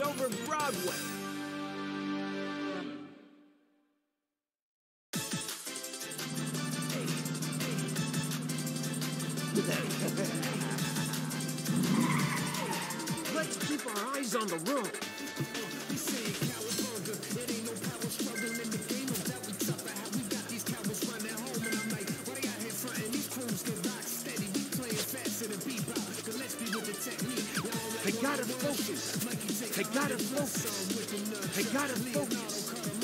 It's over Broadway. Let's keep our eyes on the road. I gotta focus. I gotta focus. I gotta focus.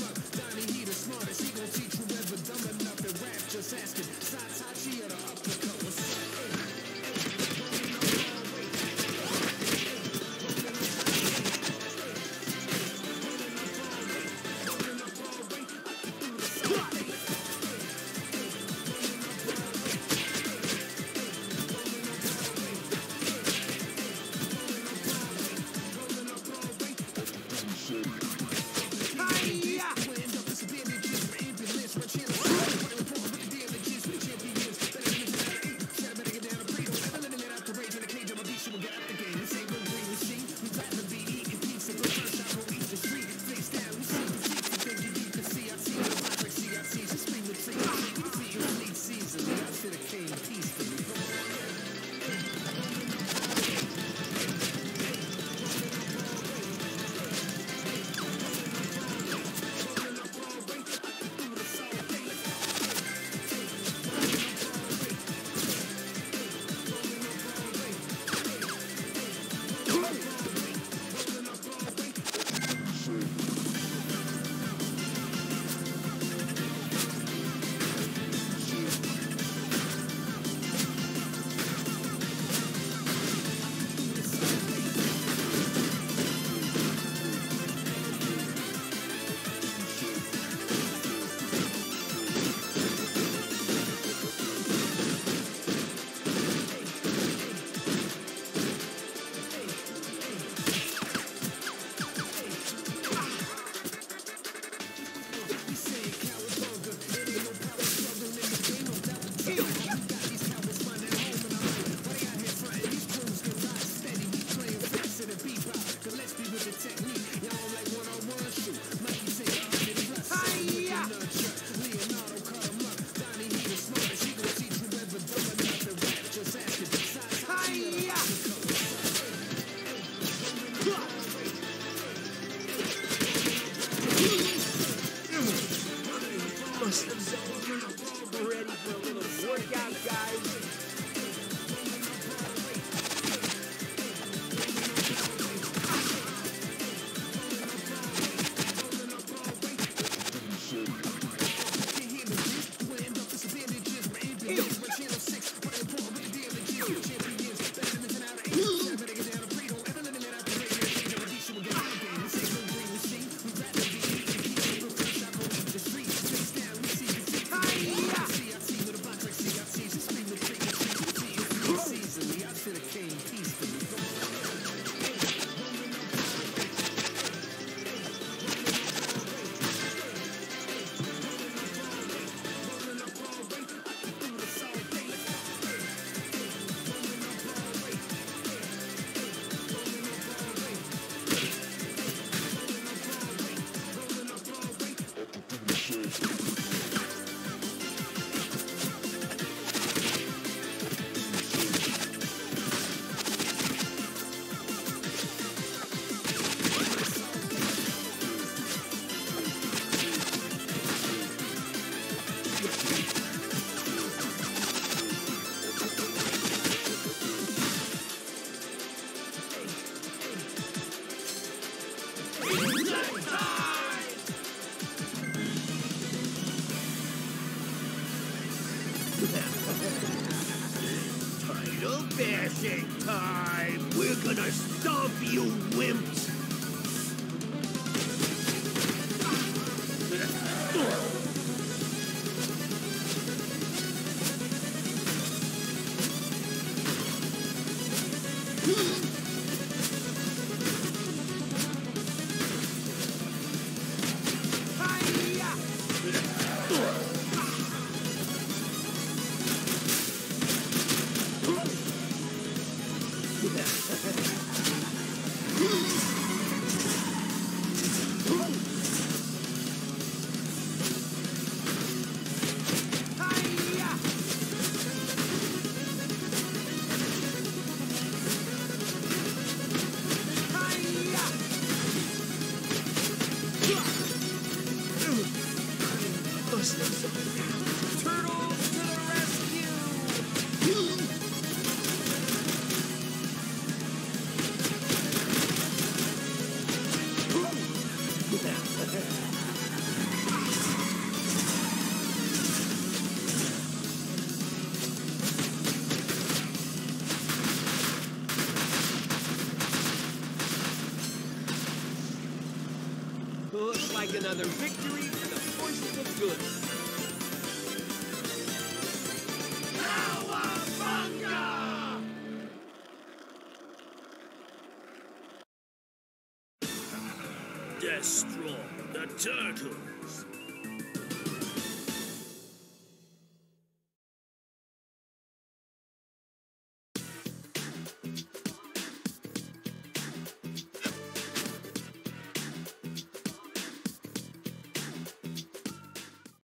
Bashing time! We're gonna stomp you wimps! Turtle! Looks like another victory for the forces of good. Destroy. The turtles!